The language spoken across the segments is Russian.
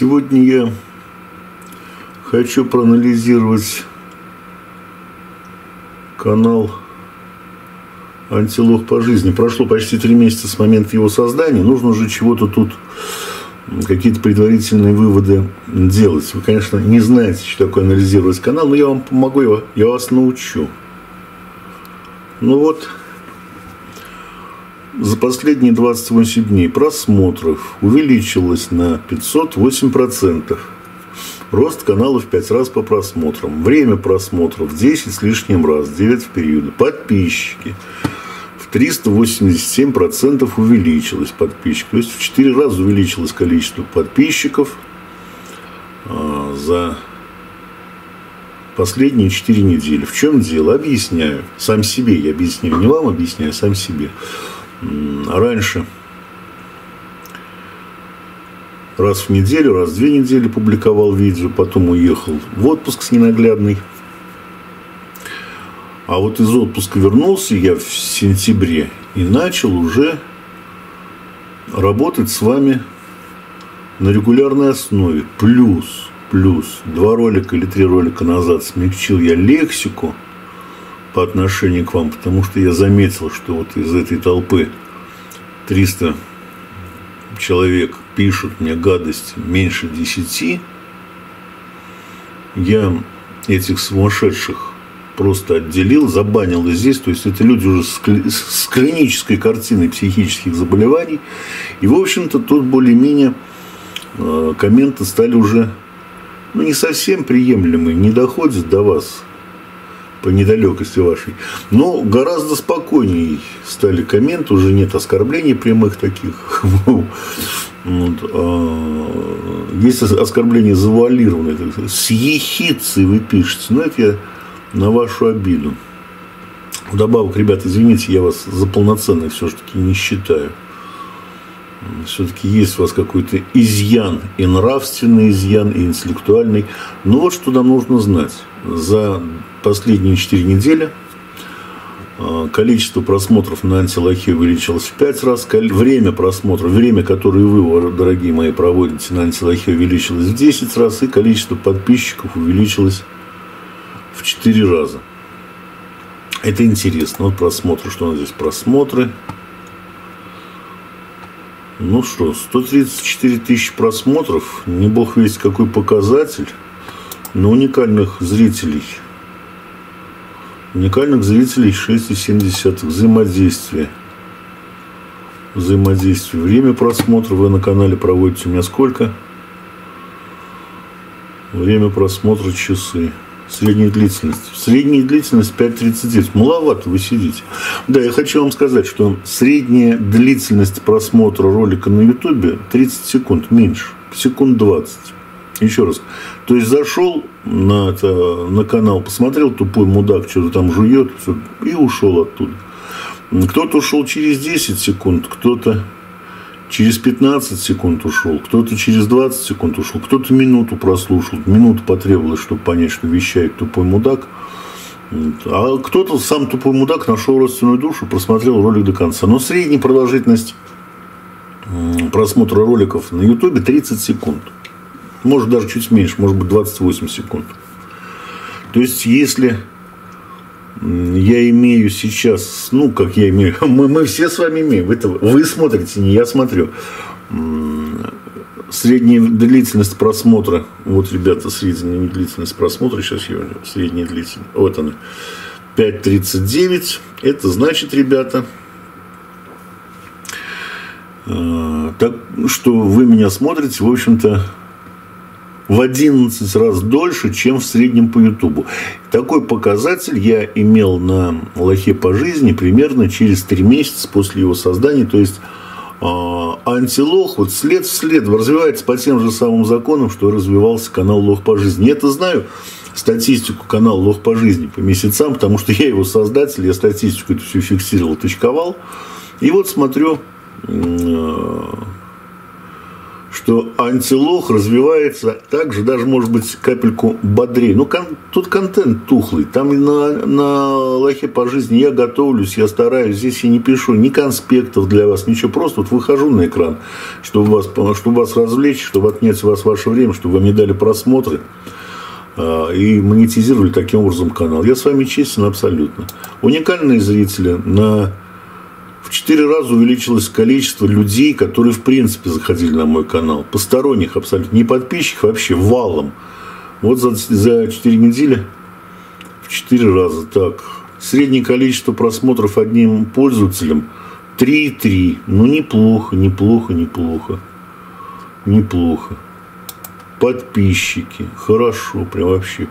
Сегодня я хочу проанализировать канал «Антилог по жизни». Прошло почти три месяца с момента его создания. Нужно уже чего-то тут, какие-то предварительные выводы делать. Вы, конечно, не знаете, что такое анализировать канал, но я вам помогу, я вас научу. Ну вот, за последние 28 дней просмотров увеличилось на 508%. Рост каналов в 5 раз по просмотрам. Время просмотров 10 с лишним раз, 9 в периоды. Подписчики в 387% увеличилось подписчиков. То есть в 4 раза увеличилось количество подписчиков а, за последние 4 недели. В чем дело? Объясняю. Сам себе я объясняю. Не вам объясняю, а сам себе. Раньше раз в неделю, раз в две недели публиковал видео, потом уехал в отпуск с ненаглядной. А вот из отпуска вернулся я в сентябре и начал уже работать с вами на регулярной основе. Плюс, плюс, два ролика или три ролика назад смягчил я лексику по отношению к вам, потому что я заметил, что вот из этой толпы 300 человек пишут мне гадость меньше 10, я этих сумасшедших просто отделил, забанил и здесь. То есть это люди уже с, с клинической картиной психических заболеваний. И, в общем-то, тут более-менее э, комменты стали уже ну, не совсем приемлемые, не доходят до вас по недалекости вашей. Но гораздо спокойнее стали комменты, уже нет оскорблений прямых таких. Вот, а, есть оскорбление завуалированное, с ехицей вы пишете, это я на вашу обиду. Вдобавок, ребята, извините, я вас за полноценный все-таки не считаю. Все-таки есть у вас какой-то изъян, и нравственный изъян, и интеллектуальный. Но вот что нам нужно знать. За последние 4 недели а, количество просмотров на антилохе увеличилось в 5 раз, время просмотра, время, которое вы, дорогие мои, проводите на антилохе, увеличилось в 10 раз, и количество подписчиков увеличилось в 4 раза. Это интересно. Вот просмотры, что у нас здесь просмотры. Ну что, 134 тысячи просмотров, не бог весть какой показатель, но уникальных зрителей – Уникальных зрителей 6,7 взаимодействия. Взаимодействие. Время просмотра вы на канале проводите у меня сколько? Время просмотра часы. Средняя длительность. Средняя длительность 5.39. Маловато вы сидите. Да, я хочу вам сказать, что средняя длительность просмотра ролика на ютубе 30 секунд, меньше. Секунд 20. Еще раз. То есть зашел на, это, на канал, посмотрел, тупой мудак что-то там жует, все, и ушел оттуда. Кто-то ушел через 10 секунд, кто-то через 15 секунд ушел, кто-то через 20 секунд ушел, кто-то минуту прослушал, минуту потребовалось, чтобы понять, что вещает тупой мудак. А кто-то, сам тупой мудак, нашел родственную душу, просмотрел ролик до конца. Но средняя продолжительность просмотра роликов на ютубе 30 секунд. Может, даже чуть меньше, может быть, 28 секунд. То есть, если я имею сейчас, ну, как я имею, мы, мы все с вами имеем, это вы смотрите, не я смотрю. Средняя длительность просмотра, вот, ребята, средняя длительность просмотра, сейчас я средняя длительность, вот она, 5.39, это значит, ребята, э, так что вы меня смотрите, в общем-то, в 11 раз дольше, чем в среднем по Ютубу. Такой показатель я имел на лохе по жизни примерно через 3 месяца после его создания. То есть а, антилох вот след в след развивается по тем же самым законам, что развивался канал Лох по жизни. Я это знаю статистику канала Лох по жизни по месяцам, потому что я его создатель, я статистику эту всю фиксировал, точковал. И вот смотрю, а, что антилох развивается также, даже, может быть, капельку бодрее. Ну, кон, тут контент тухлый. Там на, на лохе по жизни я готовлюсь, я стараюсь. Здесь я не пишу ни конспектов для вас, ничего. Просто вот выхожу на экран, чтобы вас, чтобы вас развлечь, чтобы отнять у вас ваше время, чтобы вам не дали просмотры а, и монетизировали таким образом канал. Я с вами честен абсолютно. Уникальные зрители на четыре раза увеличилось количество людей, которые в принципе заходили на мой канал. Посторонних абсолютно, не подписчиков, вообще валом. Вот за, за 4 недели в четыре раза. Так, среднее количество просмотров одним пользователем 3,3. Ну, неплохо, неплохо, неплохо. Неплохо. Подписчики. Хорошо, прям вообще.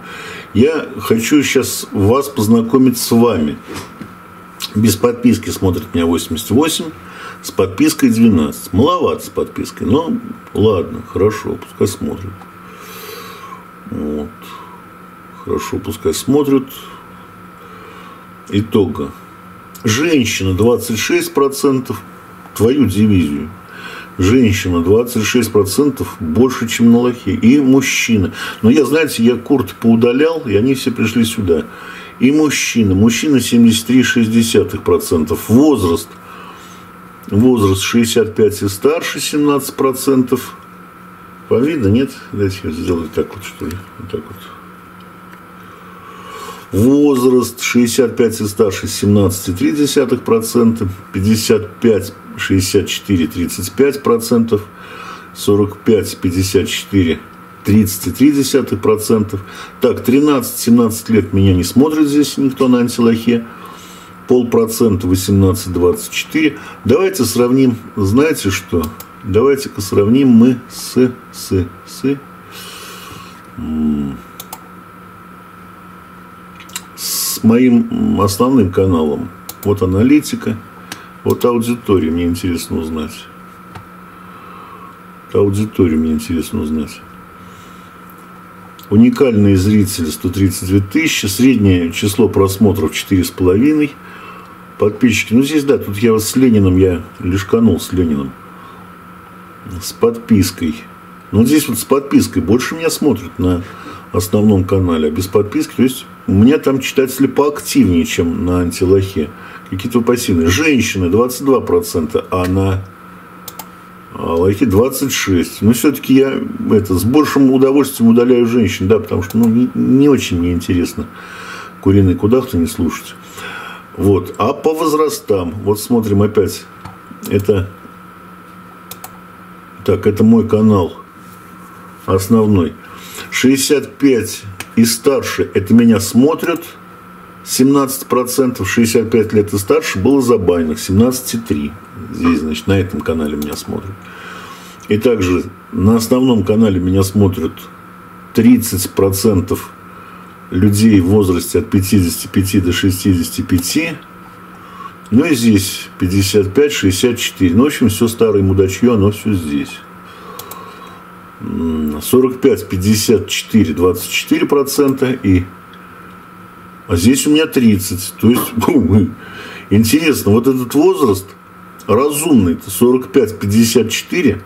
Я хочу сейчас вас познакомить с вами. Без подписки смотрит меня 88, с подпиской 12. Маловато с подпиской, но ладно, хорошо, пускай смотрят. Вот. Хорошо, пускай смотрят. Итога. Женщина 26%, твою дивизию. Женщина 26% больше, чем на лохе. И мужчина. Но я, знаете, я курт поудалял, и они все пришли сюда и мужчины. Мужчина 73,6%. Возраст. Возраст 65 и старше 17%. Вам видно, нет? Давайте я сделаю так вот, что ли. Вот так вот. Возраст 65 и старше 17,3%, 55, 64, 35%, 45, 54, 30,3%. Так, 13-17 лет меня не смотрит здесь никто на антилохе. Полпроцента 18-24. Давайте сравним, знаете что? Давайте-ка сравним мы с, с, с, с моим основным каналом. Вот аналитика, вот аудитория, мне интересно узнать. Аудиторию мне интересно узнать. Уникальные зрители 132 тысячи, среднее число просмотров 4,5. Подписчики, ну здесь да, тут я вот с Лениным, я лишканул с Лениным. С подпиской. Но здесь вот с подпиской больше меня смотрят на основном канале, а без подписки, то есть у меня там читатели поактивнее, чем на антилохе. Какие-то пассивные. Женщины 22%, а на а лайки 26. Но все-таки я это, с большим удовольствием удаляю женщин, да, потому что ну, не, не очень мне интересно куриный кудах-то не слушать. Вот. А по возрастам, вот смотрим опять, это, так, это мой канал основной. 65 и старше, это меня смотрят, 17%, 65 лет и старше было забанено, 17,3. Здесь, значит, на этом канале меня смотрят. И также на основном канале меня смотрят 30% людей в возрасте от 55 до 65. Ну и здесь 55-64. Ну, в общем, все старое мудачье, оно все здесь. 45, 54, 24 процента и а здесь у меня 30. То есть, интересно, вот этот возраст разумный, это 45-54,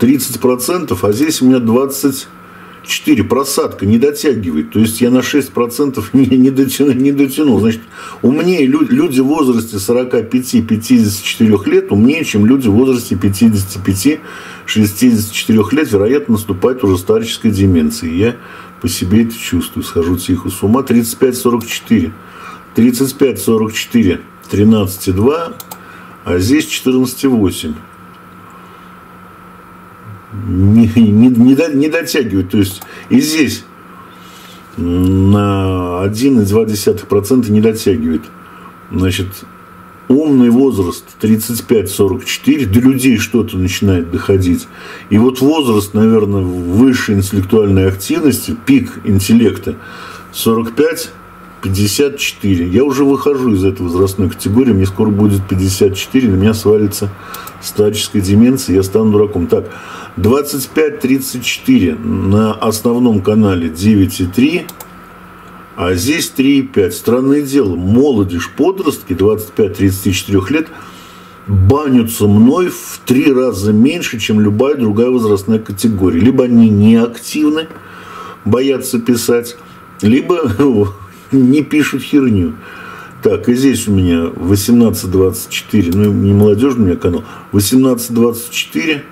30%, а здесь у меня 24, просадка не дотягивает. То есть я на 6% не, не, дотянул, не дотянул. Значит, умнее люди, люди в возрасте 45-54 лет умнее, чем люди в возрасте 55-64 лет, вероятно, наступает уже старческая деменция. Я по себе это чувствую, схожу тихо с ума. 35-44. 35-44, 13,2, а здесь 14,8 не, не, не, не дотягивают. То есть и здесь на 1,2% не дотягивает. Значит, умный возраст 35-44, до людей что-то начинает доходить. И вот возраст, наверное, высшей интеллектуальной активности, пик интеллекта 45 54. Я уже выхожу из этой возрастной категории, мне скоро будет 54, на меня свалится старческая деменция, я стану дураком. Так, 25-34 на основном канале 9,3, а здесь 3,5. Странное дело, молодежь, подростки 25-34 лет банятся мной в три раза меньше, чем любая другая возрастная категория. Либо они неактивны, боятся писать, либо не пишут херню. Так, и здесь у меня 1824, ну не молодежный у меня канал, 1824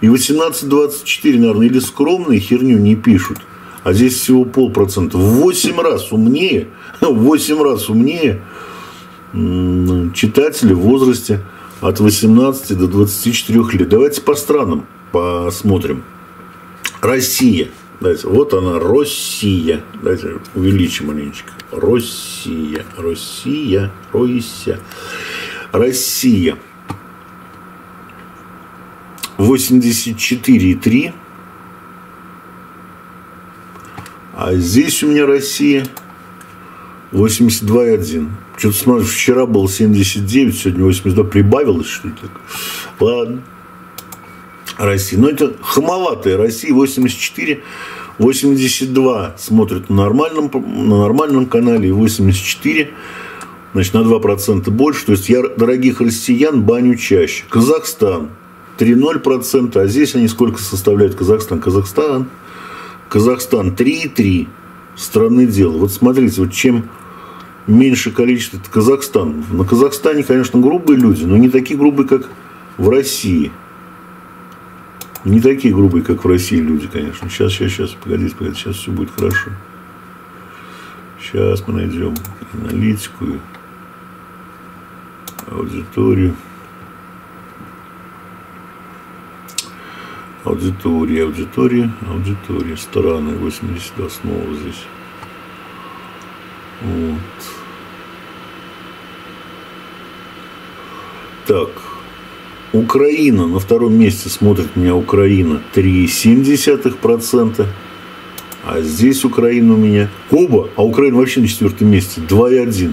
и 1824, наверное, или скромные херню не пишут, а здесь всего полпроцента. В 8 раз умнее, в 8 раз умнее читатели в возрасте от 18 до 24 лет. Давайте по странам посмотрим. Россия – Давайте, вот она, Россия. Давайте увеличим маленечко. Россия, Россия, Россия. Россия. 84,3. А здесь у меня Россия 82,1. Что-то смотрю, вчера было 79, сегодня 82. Прибавилось, что ли? Ладно. России. Но это хамоватая Россия 84, 82 смотрят на нормальном, на нормальном канале и 84 значит, на 2% больше. То есть я дорогих россиян баню чаще. Казахстан 3,0%, а здесь они сколько составляют Казахстан? Казахстан, Казахстан 3,3 страны дела. Вот смотрите, вот чем меньше количество, это Казахстан. На Казахстане, конечно, грубые люди, но не такие грубые, как в России – не такие грубые, как в России люди, конечно. Сейчас, сейчас, сейчас, погодите, погодите, сейчас все будет хорошо. Сейчас мы найдем аналитику, аудиторию. Аудитория, аудитория, аудитория. Стороны 82 снова здесь. Вот. Так, Украина, на втором месте смотрит меня Украина 3,7%. А здесь Украина у меня. Оба, а Украина вообще на четвертом месте 2,1.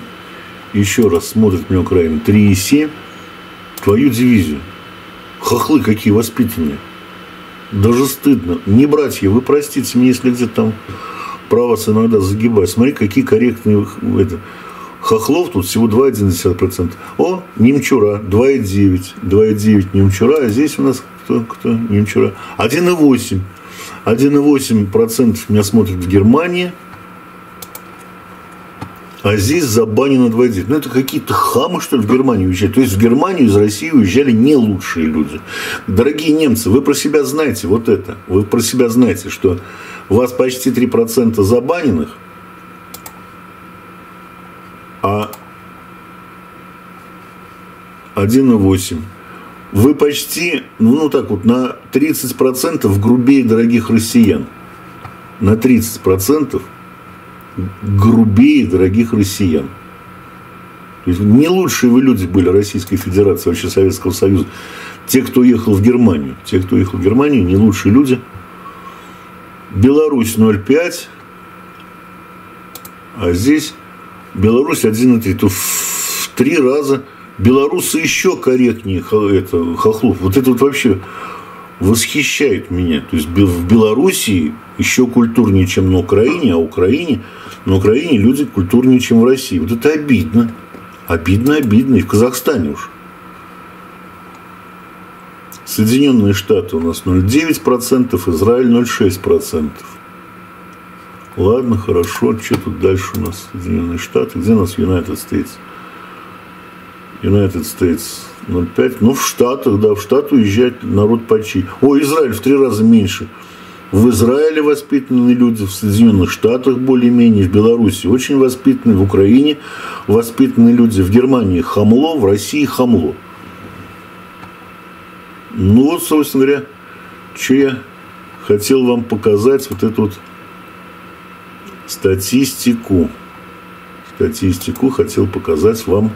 Еще раз смотрит меня Украина 3,7. Твою дивизию. Хохлы какие воспитанные. Даже стыдно. Не братья, вы простите мне, если где-то там право иногда загибаю. Смотри, какие корректные это, Хохлов тут всего 2,1%. О, Немчура 2,9. 2,9 Немчура. А здесь у нас кто? Кто? Немчура. 1,8. 1,8% меня смотрят в Германии. А здесь забанено 2,9. Ну, это какие-то хамы, что ли, в Германию уезжают. То есть, в Германию из России уезжали не лучшие люди. Дорогие немцы, вы про себя знаете вот это. Вы про себя знаете, что у вас почти 3% забаненных – а 1,8. Вы почти, ну, ну так вот, на 30% грубее дорогих россиян. На 30% грубее дорогих россиян. То есть не лучшие вы люди были Российской Федерации, вообще Советского Союза. Те, кто ехал в Германию. Те, кто ехал в Германию, не лучшие люди. Беларусь 0,5. А здесь Беларусь 1,3, то в три раза белорусы еще корректнее это, хохлов. Вот это вот вообще восхищает меня. То есть в Белоруссии еще культурнее, чем на Украине, а Украине, на Украине люди культурнее, чем в России. Вот это обидно. Обидно, обидно. И в Казахстане уж. Соединенные Штаты у нас 0,9%, Израиль 0,6%. Ладно, хорошо. Что тут дальше у нас? Соединенные Штаты. Где у нас United States? United States 0,5. Ну, в Штатах, да, в Штат уезжает народ почти. О, Израиль в три раза меньше. В Израиле воспитанные люди, в Соединенных Штатах более-менее, в Беларуси очень воспитанные, в Украине воспитанные люди, в Германии хамло, в России хамло. Ну вот, собственно говоря, что я хотел вам показать, вот это вот статистику. Статистику хотел показать вам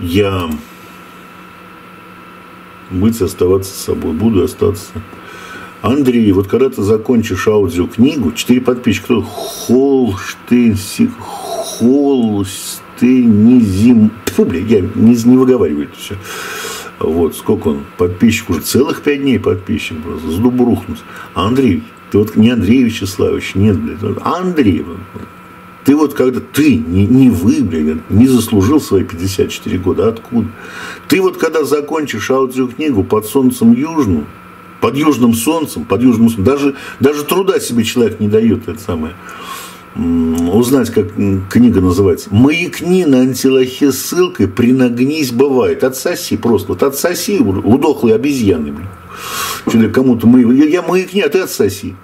я. Быть, оставаться с собой. Буду остаться. Андрей, вот когда ты закончишь аудиокнигу, четыре подписчика, кто? Холштейн, Холштейнизим. Фу, бля, я не, не выговариваю это все. Вот, сколько он? Подписчик уже целых пять дней подписчик просто. С дубу рухнуть. Андрей, ты вот не Андрей Вячеславович, нет, блядь. Андрей, ты вот когда, ты, не, не вы, блядь, не заслужил свои 54 года, откуда? Ты вот когда закончишь аудиокнигу под солнцем южным, под южным солнцем, под южным солнцем, даже, даже труда себе человек не дает, это самое, узнать, как книга называется. «Маякни на антилохе ссылкой, принагнись бывает». Отсоси просто. Вот отсоси у дохлой обезьяны. Блин. Что кому-то мы... Я, я маякни, а ты отсоси.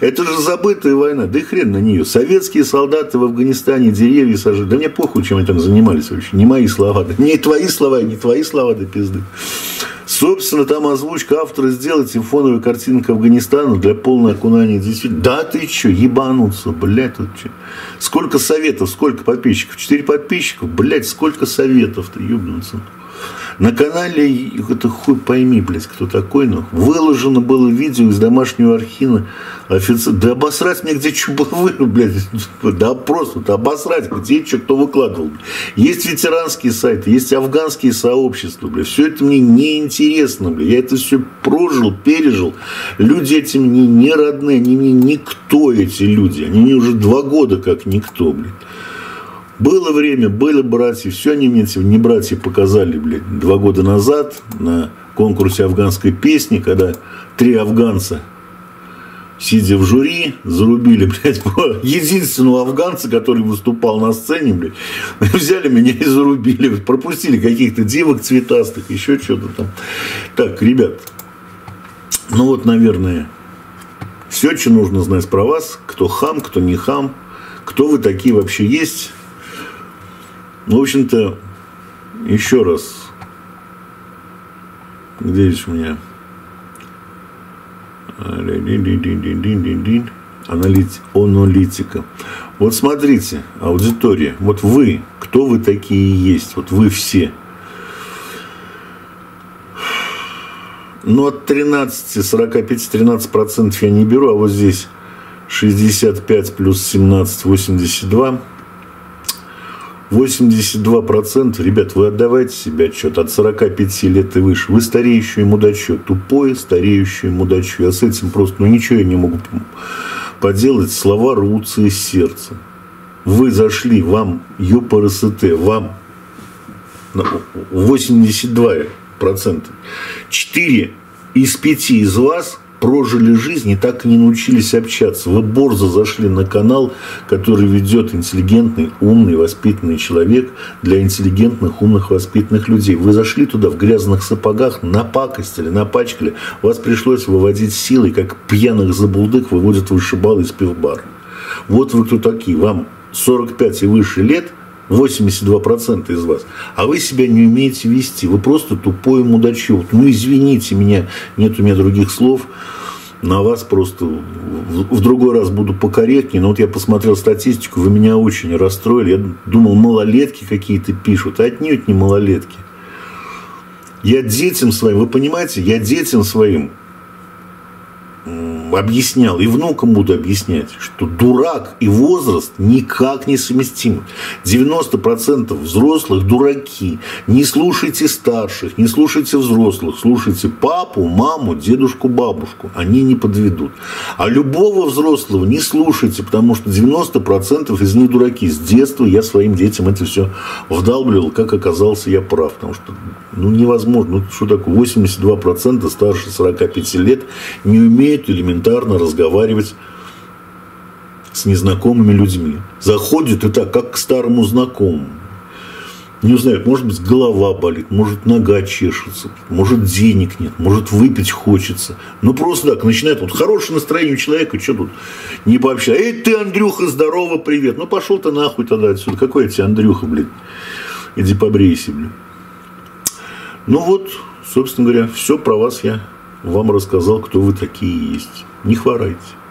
Это же забытая война. Да и хрен на нее. Советские солдаты в Афганистане деревья сажали. Да мне похуй, чем они там занимались вообще. Не мои слова. Да, не твои слова, не твои слова, да пизды. Собственно, там озвучка автора сделать и фоновая картинка Афганистана для полного окунания действительно. Да ты что, ебануться, блядь, тут что? Сколько советов, сколько подписчиков? Четыре подписчиков, блядь, сколько советов-то, ебнуться. На канале, это хуй пойми, блядь, кто такой, но выложено было видео из домашнего архива офицер. Да обосрать мне, где было, блядь, да просто, да обосрать, где что кто выкладывал. Есть ветеранские сайты, есть афганские сообщества, блядь, все это мне неинтересно, блядь, я это все прожил, пережил. Люди эти мне не родные, они мне никто, эти люди, они мне уже два года как никто, блядь. Было время, были братья, все они мне не братья показали, блядь, два года назад на конкурсе афганской песни, когда три афганца, сидя в жюри, зарубили, блядь, единственного афганца, который выступал на сцене, блядь, взяли меня и зарубили, пропустили каких-то девок цветастых, еще что-то там. Так, ребят, ну вот, наверное, все, что нужно знать про вас, кто хам, кто не хам, кто вы такие вообще есть, ну, в общем-то, еще раз, где здесь у меня? Аналит... Аналитика. Вот смотрите, аудитория, вот вы, кто вы такие есть, вот вы все. Ну, от 13, 45, 13 процентов я не беру, а вот здесь 65 плюс 17, 82 82%, ребят, вы отдавайте себе отчет от 45 лет и выше. Вы стареющий мудачок, тупое стареющее мудачок. Я с этим просто, ну ничего я не могу поделать. Слова рвутся из сердца. Вы зашли, вам ЮПРСТ, вам 82%. 4 из 5 из вас прожили жизнь и так и не научились общаться. Вы борзо зашли на канал, который ведет интеллигентный, умный, воспитанный человек для интеллигентных, умных, воспитанных людей. Вы зашли туда в грязных сапогах, напакостили, напачкали. Вас пришлось выводить силой, как пьяных забулдык выводят вышибалы из пивбара. Вот вы кто такие. Вам 45 и выше лет – 82% из вас, а вы себя не умеете вести, вы просто тупой мудачок. Ну, извините меня, нет у меня других слов, на вас просто в другой раз буду покорректнее, но вот я посмотрел статистику, вы меня очень расстроили, я думал, малолетки какие-то пишут, а отнюдь не малолетки. Я детям своим, вы понимаете, я детям своим объяснял, и внукам буду объяснять, что дурак и возраст никак не совместимы. 90% взрослых дураки. Не слушайте старших, не слушайте взрослых, слушайте папу, маму, дедушку, бабушку. Они не подведут. А любого взрослого не слушайте, потому что 90% из них дураки. С детства я своим детям это все вдалбливал, как оказался я прав. Потому что ну, невозможно. Ну, что такое? 82% старше 45 лет не умеют элементарно разговаривать с незнакомыми людьми. Заходят и так, как к старому знакомому. Не знаю, может быть, голова болит, может, нога чешется, может, денег нет, может, выпить хочется. Ну, просто так, начинает, вот хорошее настроение у человека, что тут не пообщаться. Эй, ты, Андрюха, здорово, привет. Ну, пошел ты нахуй тогда отсюда. Какой я тебе Андрюха, блин? Иди побрейся, блин. Ну вот, собственно говоря, все про вас я вам рассказал, кто вы такие есть. Не хворайте.